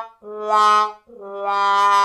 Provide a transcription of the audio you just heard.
la la la